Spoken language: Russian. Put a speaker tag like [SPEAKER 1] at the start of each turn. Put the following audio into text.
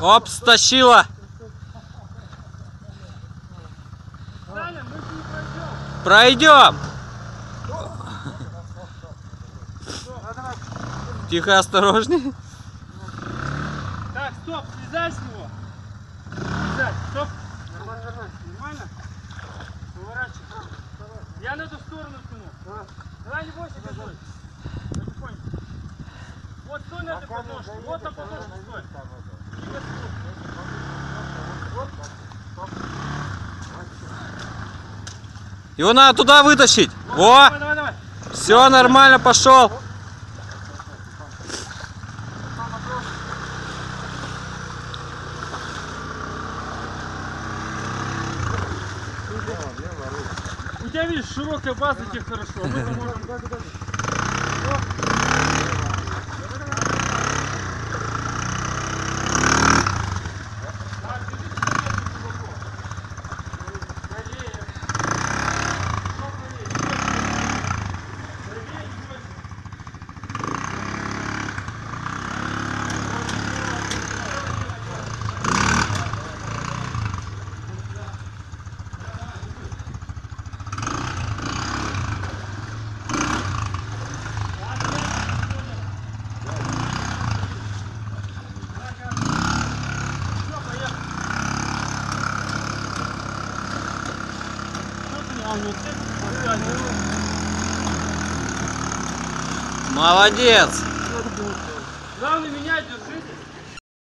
[SPEAKER 1] Оп, стащила.
[SPEAKER 2] Пройдем.
[SPEAKER 1] Тихо, осторожней.
[SPEAKER 2] Так, стоп, слезай с него. Слезай, стоп. Нормально, нормально. Нормально? Поворачивай. Я на эту сторону тяну. Давай не бойся. Потихоньку. Вот стой на этой подножке. Вот на подножке стой. Не газуй.
[SPEAKER 1] Его надо туда вытащить. О,
[SPEAKER 2] Давай, давай, давай.
[SPEAKER 1] все нормально, пошел.
[SPEAKER 2] У тебя, видишь, широкая база, тебе хорошо. а.
[SPEAKER 1] Молодец.
[SPEAKER 2] Главное держи.